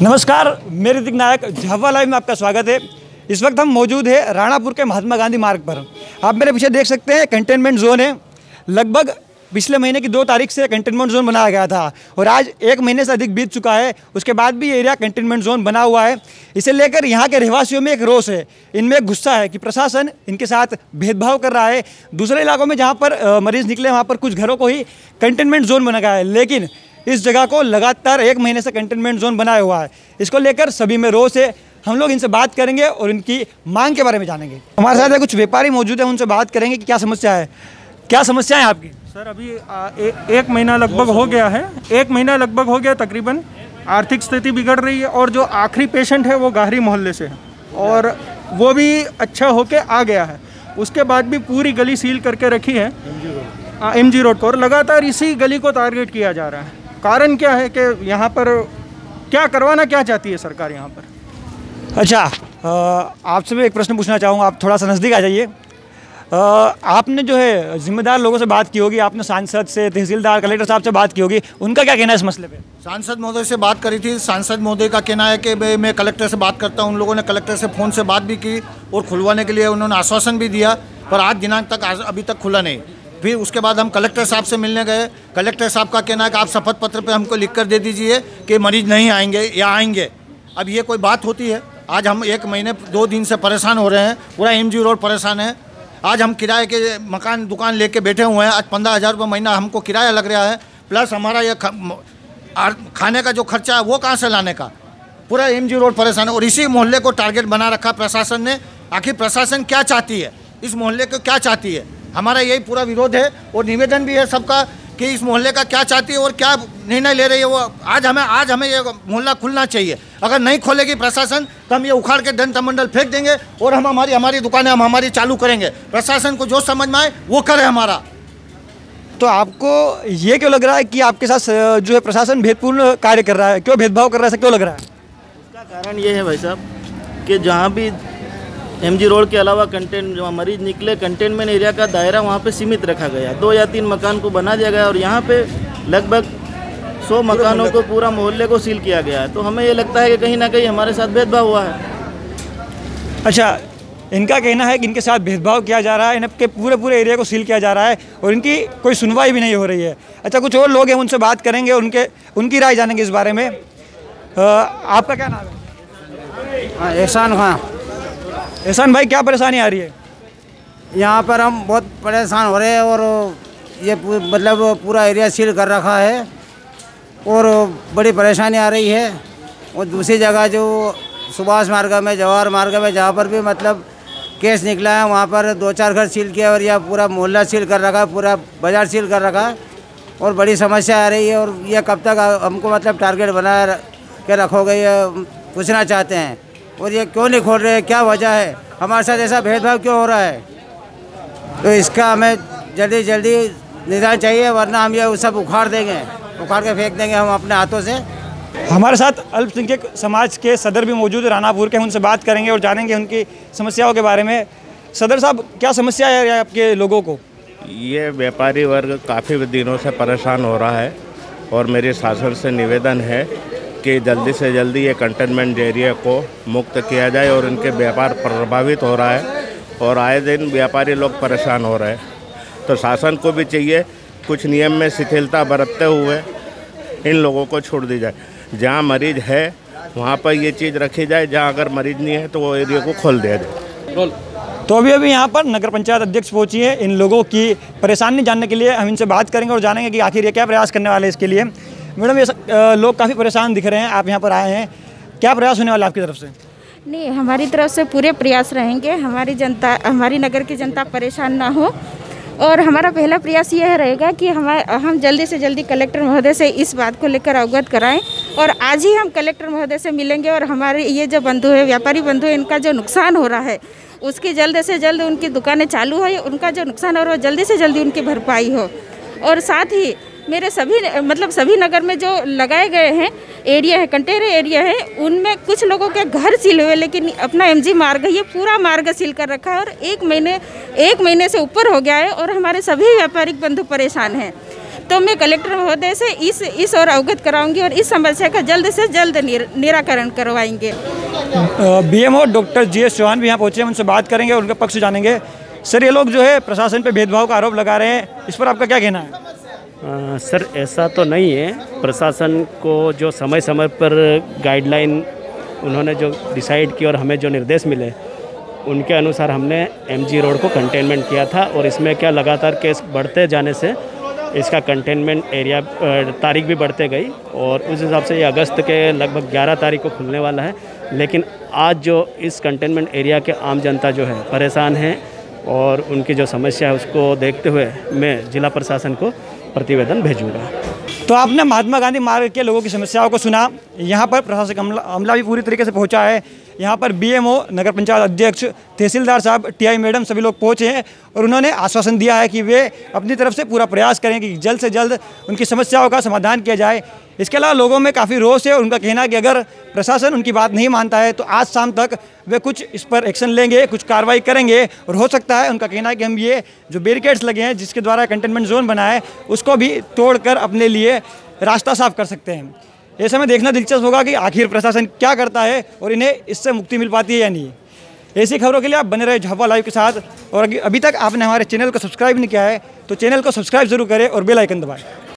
नमस्कार, मेरे ऋतिक नायक झावा लाइव में आपका स्वागत है। इस वक्त हम मौजूद है राणापुर के महात्मा गांधी मार्ग पर। आप मेरे पीछे देख सकते हैं कंटेनमेंट जोन है। लगभग पिछले महीने की दो तारीख से कंटेनमेंट जोन बनाया गया था और आज एक महीने से अधिक बीत चुका है। उसके बाद भी ये एरिया कंटेनमेंट जोन बना हुआ है। इसे लेकर यहाँ के रहवासियों में एक रोष है। इनमें एक गुस्सा है कि प्रशासन इनके साथ भेदभाव कर रहा है। दूसरे इलाकों में जहाँ पर मरीज़ निकले वहाँ पर कुछ घरों को ही कंटेनमेंट जोन बना गया है। लेकिन इस जगह को लगातार एक महीने से कंटेनमेंट जोन बनाया हुआ है। इसको लेकर सभी में रोष है। हम लोग इनसे बात करेंगे और इनकी मांग के बारे में जानेंगे। हमारे साथ कुछ व्यापारी मौजूद हैं उनसे बात करेंगे कि क्या समस्या है। क्या समस्या है आपकी? सर अभी आ, ए, एक महीना लगभग हो गया है। एक महीना लगभग हो गया तकरीबन। आर्थिक स्थिति बिगड़ रही है और जो आखिरी पेशेंट है वो गाहरी मोहल्ले से है। और वो भी अच्छा होके आ गया है। उसके बाद भी पूरी गली सील करके रखी है। एम जी रोड को। और लगातार इसी गली को टारगेट किया जा रहा है। कारण क्या है कि यहाँ पर क्या करवाना क्या चाहती है सरकार यहाँ पर? अच्छा आपसे भी एक प्रश्न पूछना चाहूँगा आप थोड़ा सा नज़दीक आ जाइए। आपने जो है जिम्मेदार लोगों से बात की होगी आपने सांसद से तहसीलदार कलेक्टर साहब से बात की होगी उनका क्या कहना है इस मसले पे? सांसद महोदय से बात करी थी सांसद महोदय का कहना है कि भाई मैं कलेक्टर से बात करता हूँ उन लोगों ने कलेक्टर से फ़ोन से बात भी की और खुलवाने के लिए उन्होंने आश्वासन भी दिया पर आज दिनांक तक आज अभी तक खुला नहीं। फिर उसके बाद हम कलेक्टर साहब से मिलने गए। कलेक्टर साहब का कहना है कि आप शपथ पत्र पे हमको लिख कर दे दीजिए कि मरीज़ नहीं आएँगे या आएँगे। अब ये कोई बात होती है। आज हम एक महीने, दो दिन से परेशान हो रहे हैं। पूरा एमजी रोड परेशान है। आज हम किराए के मकान, दुकान लेके बैठे हुए हैं। आज पंद्रह हज़ार रुपये महीना हमको किराया लग रहा है। प्लस हमारा ये खाने का जो खर्चा है वो कहाँ से लाने का? पूरा एमजी रोड परेशान है। और इसी मोहल्ले को टारगेट बना रखा प्रशासन ने। आखिर प्रशासन क्या चाहती है? इस मोहल्ले को क्या चाहती है? हमारा यही पूरा विरोध है और निवेदन भी है सबका कि इस मोहल्ले का क्या चाहती है और क्या निर्णय ले रही है वो आज हमें आज हमें ये मोहल्ला खुलना चाहिए। अगर नहीं खोलेगी प्रशासन तो हम ये उखाड़ के जनता मंडल फेंक देंगे और हम हमारी हमारी दुकानें हम हमारी चालू करेंगे। प्रशासन को जो समझ में आए वो करे हमारा। तो आपको ये क्यों लग रहा है कि आपके साथ जो है प्रशासन भेदपूर्ण कार्य कर रहा है? क्यों भेदभाव कर रहा है? ऐसा क्यों लग रहा है? इसका कारण ये है भाई साहब कि जहाँ भी एमजी रोड के अलावा कंटेन मरीज़ निकले कंटेनमेंट एरिया का दायरा वहाँ पे सीमित रखा गया। दो या तीन मकान को बना दिया गया और यहाँ पे लगभग सौ मकानों को पूरा मोहल्ले को सील किया गया है। तो हमें ये लगता है कि कहीं ना कहीं हमारे साथ भेदभाव हुआ है। अच्छा इनका कहना है कि इनके साथ भेदभाव किया जा रहा है इनके पूरे पूरे एरिया को सील किया जा रहा है और इनकी कोई सुनवाई भी नहीं हो रही है। अच्छा कुछ और लोग हैं उनसे बात करेंगे उनके उनकी राय जानेंगे इस बारे में। अ, आपका क्या नाम है? हाँ एहसान खां एहसान भाई, क्या परेशानी आ रही है? यहाँ पर हम बहुत परेशान हो रहे हैं और ये मतलब पूरा एरिया सील कर रखा है और बड़ी परेशानी आ रही है। और दूसरी जगह जो सुभाष मार्ग में, जवाहर मार्ग में, जहाँ पर भी मतलब केस निकला है, वहाँ पर दो चार घर सील किया और यह पूरा मोहल्ला सील कर रखा है, पूरा बाज़ार सील कर रखा है और बड़ी समस्या आ रही है और यह कब तक हमको मतलब टारगेट बना के रखोगे ये पूछना चाहते हैं। और ये क्यों नहीं खोल रहे हैं? क्या वजह है? हमारे साथ ऐसा भेदभाव क्यों हो रहा है? तो इसका हमें जल्दी जल्दी निदान चाहिए वरना हम ये सब उखाड़ देंगे। उखाड़ के फेंक देंगे हम अपने हाथों से। हमारे साथ अल्पसंख्यक समाज के सदर भी मौजूद है रानापुर के उनसे बात करेंगे और जानेंगे उनकी समस्याओं के बारे में। सदर साहब क्या समस्या है आपके लोगों को? ये व्यापारी वर्ग काफ़ी दिनों से परेशान हो रहा है और मेरे शासन से निवेदन है कि जल्दी से जल्दी ये कंटेनमेंट एरिया को मुक्त किया जाए और इनके व्यापार प्रभावित हो रहा है और आए दिन व्यापारी लोग परेशान हो रहे हैं। तो शासन को भी चाहिए कुछ नियम में शिथिलता बरतते हुए इन लोगों को छोड़ दी जाए। जहाँ मरीज़ है, वहाँ पर ये चीज़ रखी जाए, जहाँ अगर मरीज़ नहीं है तो वो एरिया को खोल दिया जाए। तो अभी अभी यहाँ पर नगर पंचायत अध्यक्ष पहुँची है। इन लोगों की परेशानी जानने के लिए हम इनसे बात करेंगे और जानेंगे कि आखिर ये क्या प्रयास करने वाले इसके लिए। मैडम, ये लोग काफ़ी परेशान दिख रहे हैं, आप यहाँ पर आए हैं। क्या प्रयास होने वाला आपकी तरफ़ से? नहीं, हमारी तरफ़ से पूरे प्रयास रहेंगे। हमारी जनता, हमारी नगर की जनता परेशान ना हो। और हमारा पहला प्रयास यह रहेगा कि हम हम जल्दी से जल्दी कलेक्टर महोदय से इस बात को लेकर अवगत कराएँ। और आज ही हम कलेक्टर महोदय से मिलेंगे और हमारे ये जो बंधु है, व्यापारी बंधु है, इनका जो नुकसान हो रहा है, उसकी जल्द से जल्द उनकी दुकानें चालू हो, उनका जो नुकसान हो रहा है, जल्दी से जल्दी उनकी भरपाई हो। और साथ ही मेरे सभी मतलब सभी नगर में जो लगाए गए हैं एरिया है कंटेनर एरिया है उनमें कुछ लोगों के घर सील हुए लेकिन अपना एमजी मार्ग ये पूरा मार्ग सील कर रखा है और एक महीने एक महीने से ऊपर हो गया है और हमारे सभी व्यापारिक बंधु परेशान हैं। तो मैं कलेक्टर महोदय से इस इस और अवगत कराऊँगी और इस समस्या का जल्द से जल्द निर, निराकरण करवाएँगे। BMO doctor G S Chauhan भी यहाँ पहुँचे हैं उनसे बात करेंगे और उनका पक्ष जानेंगे। सर ये लोग जो है प्रशासन पे भेदभाव का आरोप लगा रहे हैं इस पर आपका क्या कहना है? आ, सर ऐसा तो नहीं है। प्रशासन को जो समय समय पर गाइडलाइन उन्होंने जो डिसाइड की और हमें जो निर्देश मिले उनके अनुसार हमने एमजी रोड को कंटेनमेंट किया था और इसमें क्या लगातार केस बढ़ते जाने से इसका कंटेनमेंट एरिया तारीख भी बढ़ते गई और उस हिसाब से ये अगस्त के लगभग 11 तारीख को खुलने वाला है। लेकिन आज जो इस कंटेनमेंट एरिया के आम जनता जो है परेशान है और उनकी जो समस्या है उसको देखते हुए मैं जिला प्रशासन को प्रतिवेदन भेजूँगा। तो आपने महात्मा गांधी मार्ग के लोगों की समस्याओं को सुना। यहाँ पर प्रशासनिक अमला भी पूरी तरीके से पहुँचा है। यहाँ पर बीएमओ नगर पंचायत अध्यक्ष, तहसीलदार साहब टीआई मैडम सभी लोग पहुँचे हैं और उन्होंने आश्वासन दिया है कि वे अपनी तरफ़ से पूरा प्रयास करें कि जल्द से जल्द उनकी समस्याओं का समाधान किया जाए। इसके अलावा लोगों में काफ़ी रोष है और उनका कहना है कि अगर प्रशासन उनकी बात नहीं मानता है तो आज शाम तक वे कुछ इस पर एक्शन लेंगे, कुछ कार्रवाई करेंगे और हो सकता है उनका कहना है कि हम ये जो बैरिकेड्स लगे हैं, जिसके द्वारा कंटेनमेंट जोन बना है, उसको भी तोड़कर अपने लिए रास्ता साफ़ कर सकते हैं। ऐसे में देखना दिलचस्प होगा कि आखिर प्रशासन क्या करता है और इन्हें इससे मुक्ति मिल पाती है या नहीं। ऐसी खबरों के लिए आप बने रहे झापा लाइव के साथ। और अभी- तक आपने हमारे चैनल को सब्सक्राइब नहीं किया है तो चैनल को सब्सक्राइब ज़रूर करें और बेलाइकन दबाएँ।